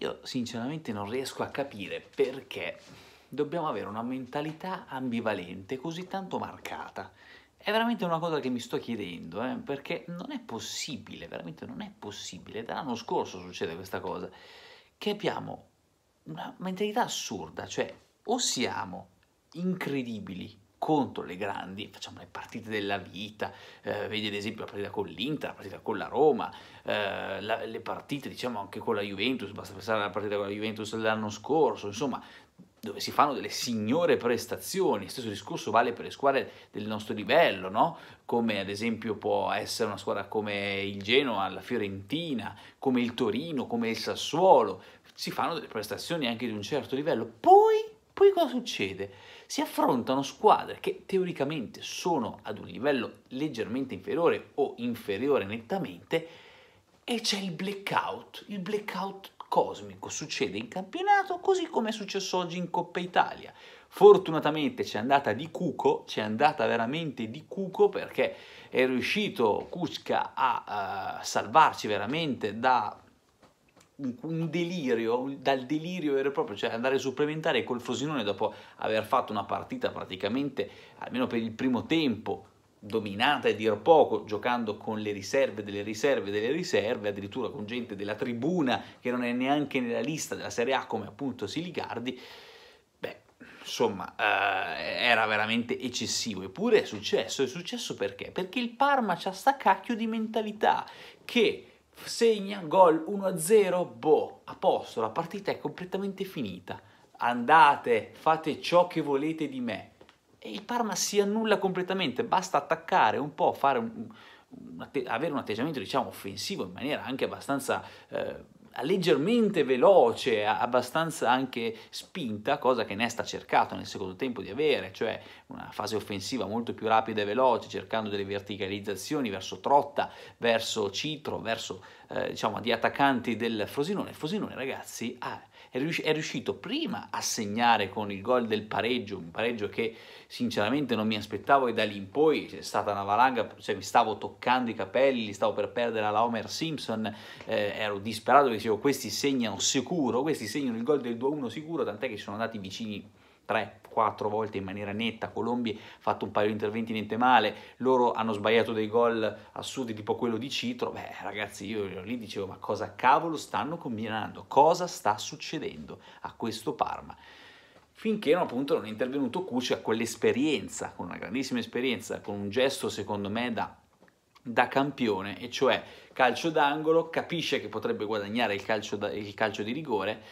io sinceramente non riesco a capire perché dobbiamo avere una mentalità ambivalente così tanto marcata. È veramente una cosa che mi sto chiedendo, eh, perché non è possibile, veramente non è possibile. Dall'anno scorso succede questa cosa, che abbiamo una mentalità assurda, cioè o siamo incredibili contro le grandi, facciamo le partite della vita, eh, vedi ad esempio la partita con l'Inter, la partita con la Roma, eh, la, le partite diciamo anche con la Juventus, basta pensare alla partita con la Juventus dell'anno scorso, insomma dove si fanno delle signore prestazioni, stesso discorso vale per le squadre del nostro livello, no? come ad esempio può essere una squadra come il Genoa, la Fiorentina, come il Torino, come il Sassuolo, si fanno delle prestazioni anche di un certo livello, poi, poi cosa succede? Si affrontano squadre che teoricamente sono ad un livello leggermente inferiore o inferiore nettamente e c'è il blackout, il blackout cosmico succede in campionato così come è successo oggi in Coppa Italia. Fortunatamente c'è andata di cuco, c'è andata veramente di cuco perché è riuscito Kuczka a uh, salvarci veramente da un delirio, dal delirio vero e proprio, cioè andare supplementare col Frosinone dopo aver fatto una partita praticamente, almeno per il primo tempo, dominata e dir poco, giocando con le riserve delle riserve delle riserve, addirittura con gente della tribuna che non è neanche nella lista della Serie A come appunto Siligardi, beh, insomma, eh, era veramente eccessivo. Eppure è successo, è successo perché? Perché il Parma c'ha sta cacchio di mentalità che segna gol 1-0, boh, a posto, la partita è completamente finita. Andate, fate ciò che volete di me e il Parma si annulla completamente, basta attaccare un po', fare un, un, avere un atteggiamento diciamo offensivo in maniera anche abbastanza eh, leggermente veloce, abbastanza anche spinta, cosa che Nesta ha cercato nel secondo tempo di avere, cioè una fase offensiva molto più rapida e veloce, cercando delle verticalizzazioni verso Trotta, verso Citro, verso eh, diciamo di attaccanti del Frosinone. Il Frosinone, ragazzi, ha è, riusci- è riuscito prima a segnare con il gol del pareggio, un pareggio che sinceramente non mi aspettavo e da lì in poi c'è stata una valanga, cioè mi stavo toccando i capelli, stavo per perdere alla Homer Simpson, eh, ero disperato, dicevo questi segnano sicuro, questi segnano il gol del 2-1 sicuro, tant'è che sono andati vicini 3, 4 volte in maniera netta, Colombi ha fatto un paio di interventi niente male, loro hanno sbagliato dei gol assurdi tipo quello di Citro, beh ragazzi io lì dicevo ma cosa cavolo stanno combinando, cosa sta succedendo a questo Parma? Finché appunto non è intervenuto Cucci a quell'esperienza, con una grandissima esperienza, con un gesto secondo me da da campione, e cioè calcio d'angolo, capisce che potrebbe guadagnare il calcio, da, il calcio di rigore,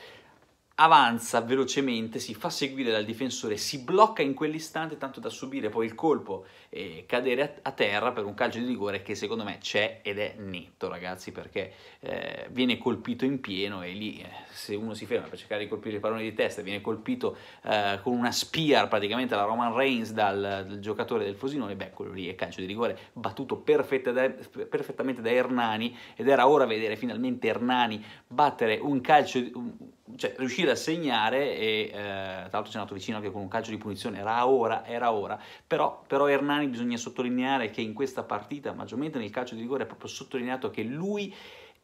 avanza velocemente, si fa seguire dal difensore, si blocca in quell'istante tanto da subire poi il colpo e cadere a, terra per un calcio di rigore che secondo me c'è ed è netto ragazzi perché eh, viene colpito in pieno e lì eh, se uno si ferma per cercare di colpire il pallone di testa viene colpito eh, con una spear praticamente alla Roman Reigns dal, dal, giocatore del Fosinone, beh quello lì è calcio di rigore battuto perfetta da, perfettamente da Hernani ed era ora vedere finalmente Hernani battere un calcio, un, cioè riuscire a segnare e eh, tra l'altro c'è andato vicino anche con un calcio di punizione, era ora, era ora, però, però Hernani bisogna sottolineare che in questa partita, maggiormente nel calcio di rigore, è proprio sottolineato che lui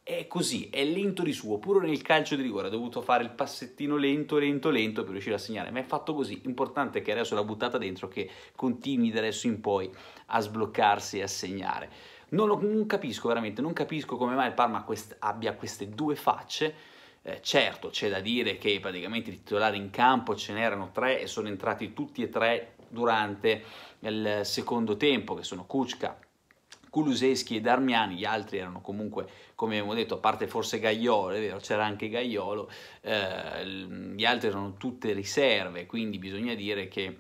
è così, è lento di suo, pure nel calcio di rigore ha dovuto fare il passettino lento, lento, lento per riuscire a segnare, ma è fatto così, importante che adesso l'ha buttata dentro, che continui da adesso in poi a sbloccarsi e a segnare. Non, lo, non capisco veramente, non capisco come mai il Parma quest, abbia queste due facce, eh, certo, c'è da dire che praticamente i titolari in campo ce n'erano tre e sono entrati tutti e tre durante il secondo tempo, che sono Kuczka, Kuluseschi e Darmiani, gli altri erano comunque, come abbiamo detto, a parte forse Gaiolo, è vero, c'era anche Gaiolo, eh, gli altri erano tutte riserve, quindi bisogna dire che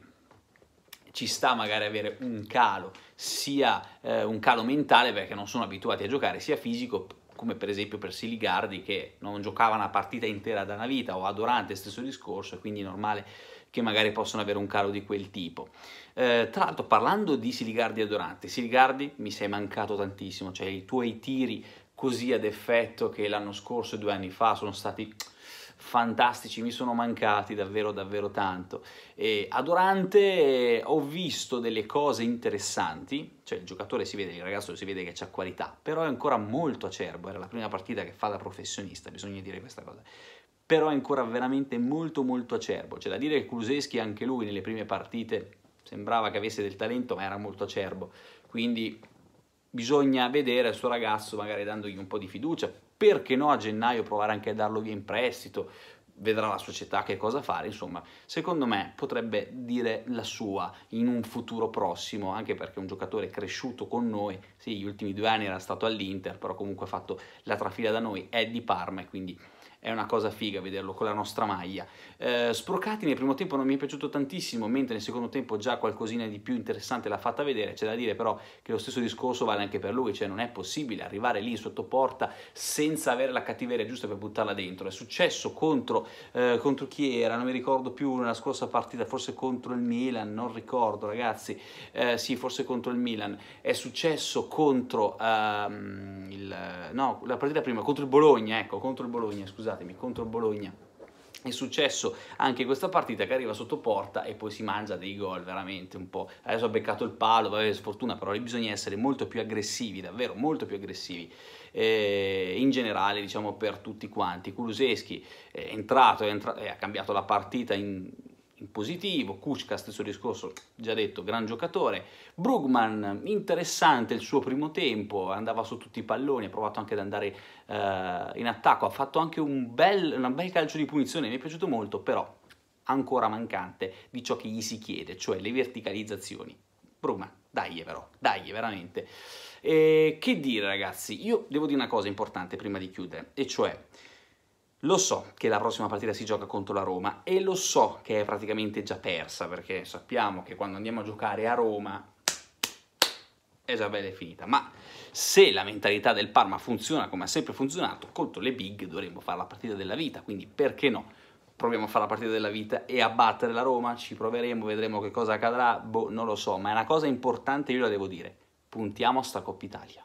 ci sta magari avere un calo, sia eh, un calo mentale perché non sono abituati a giocare, sia fisico come per esempio per Siligardi che non giocava una partita intera da una vita o a Dorante stesso discorso, quindi è normale che magari possono avere un calo di quel tipo. Eh, tra l'altro parlando di Siligardi e Dorante, Siligardi mi sei mancato tantissimo, cioè i tuoi tiri così ad effetto che l'anno scorso e due anni fa sono stati fantastici, mi sono mancati davvero davvero tanto. E a Durante eh, ho visto delle cose interessanti, cioè il giocatore si vede, il ragazzo si vede che ha qualità, però è ancora molto acerbo, era la prima partita che fa da professionista, bisogna dire questa cosa. però è ancora veramente molto molto acerbo. C'è da dire che Kuluseschi anche lui nelle prime partite sembrava che avesse del talento, ma era molto acerbo. Quindi bisogna vedere il suo ragazzo magari dandogli un po' di fiducia, perché no a gennaio provare anche a darlo via in prestito, vedrà la società che cosa fare, insomma, secondo me potrebbe dire la sua in un futuro prossimo, anche perché è un giocatore cresciuto con noi, sì, gli ultimi due anni era stato all'Inter, però comunque ha fatto la trafila da noi, è di Parma e quindi è una cosa figa vederlo con la nostra maglia. Eh, Sprocati nel primo tempo non mi è piaciuto tantissimo, mentre nel secondo tempo già qualcosina di più interessante l'ha fatta vedere, c'è da dire però che lo stesso discorso vale anche per lui, cioè non è possibile arrivare lì sotto porta senza avere la cattiveria giusta per buttarla dentro. È successo contro, eh, contro chi era, non mi ricordo più nella scorsa partita, forse contro il Milan, non ricordo ragazzi, eh, sì forse contro il Milan, è successo contro ehm, il, no, la partita prima, contro il Bologna, ecco, contro il Bologna, scusate scusatemi, contro Bologna. È successo anche questa partita che arriva sotto porta e poi si mangia dei gol veramente un po'. Adesso ha beccato il palo, va bene, sfortuna, però bisogna essere molto più aggressivi, davvero molto più aggressivi. Eh, in generale, diciamo per tutti quanti. Kuluseschi è entrato, è entrato, ha cambiato la partita in positivo, Kuczka stesso discorso, già detto, gran giocatore, Brugman interessante il suo primo tempo, andava su tutti i palloni, ha provato anche ad andare uh, in attacco, ha fatto anche un bel, un bel calcio di punizione, mi è piaciuto molto, però ancora mancante di ciò che gli si chiede, cioè le verticalizzazioni. Brugman, dai però, dai veramente. E che dire ragazzi, io devo dire una cosa importante prima di chiudere, e cioè lo so che la prossima partita si gioca contro la Roma e lo so che è praticamente già persa perché sappiamo che quando andiamo a giocare a Roma è già bella e finita, ma se la mentalità del Parma funziona come ha sempre funzionato, contro le big dovremmo fare la partita della vita, quindi perché no? Proviamo a fare la partita della vita e a battere la Roma, ci proveremo, vedremo che cosa accadrà, boh, non lo so, ma è una cosa importante, io la devo dire, puntiamo a sta Coppa Italia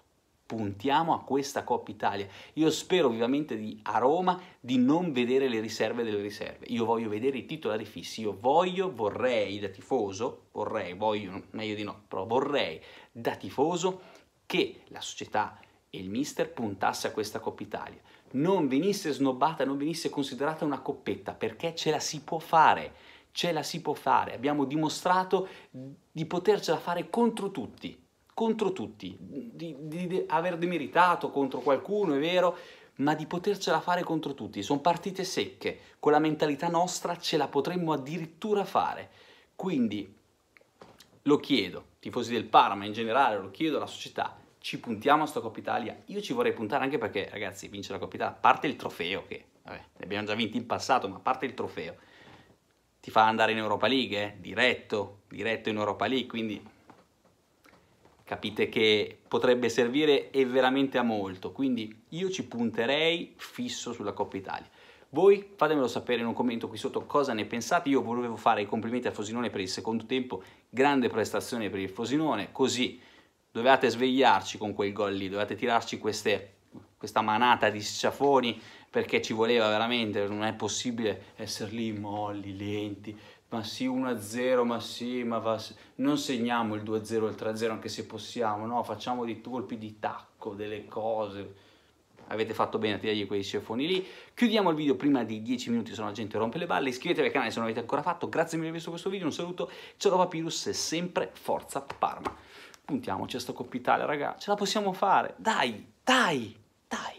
puntiamo a questa Coppa Italia. Io spero vivamente di, a Roma di non vedere le riserve delle riserve. Io voglio vedere i titolari fissi. Io voglio, vorrei da tifoso, vorrei, voglio, meglio di no, però vorrei da tifoso che la società e il mister puntasse a questa Coppa Italia. Non venisse snobbata, non venisse considerata una coppetta, perché ce la si può fare. Ce la si può fare. Abbiamo dimostrato di potercela fare contro tutti contro tutti, di, di, di aver demeritato contro qualcuno, è vero, ma di potercela fare contro tutti. Sono partite secche, con la mentalità nostra ce la potremmo addirittura fare. Quindi lo chiedo, tifosi del Parma in generale, lo chiedo alla società, ci puntiamo a sta Coppa Italia? Io ci vorrei puntare anche perché, ragazzi, vince la Coppa Italia, a parte il trofeo, che vabbè, ne abbiamo già vinti in passato, ma a parte il trofeo, ti fa andare in Europa League, eh? diretto, diretto in Europa League, quindi capite che potrebbe servire e veramente a molto, quindi io ci punterei fisso sulla Coppa Italia. Voi fatemelo sapere in un commento qui sotto cosa ne pensate, io volevo fare i complimenti al Fosinone per il secondo tempo, grande prestazione per il Fosinone, così dovevate svegliarci con quel gol lì, dovevate tirarci queste, questa manata di sciafoni perché ci voleva veramente, non è possibile essere lì molli, lenti, ma sì 1-0, ma sì, ma va... non segniamo il 2-0 il 3-0 anche se possiamo, no, facciamo dei colpi di tacco, delle cose. Avete fatto bene a tirargli quei ceffoni lì. Chiudiamo il video prima di 10 minuti, se no la gente rompe le balle. Iscrivetevi al canale se non l'avete ancora fatto. Grazie mille per aver visto questo video, un saluto. Ciao da Papyrus e sempre forza Parma. Puntiamoci a sto Coppa Italia, raga. Ce la possiamo fare. Dai, dai, dai.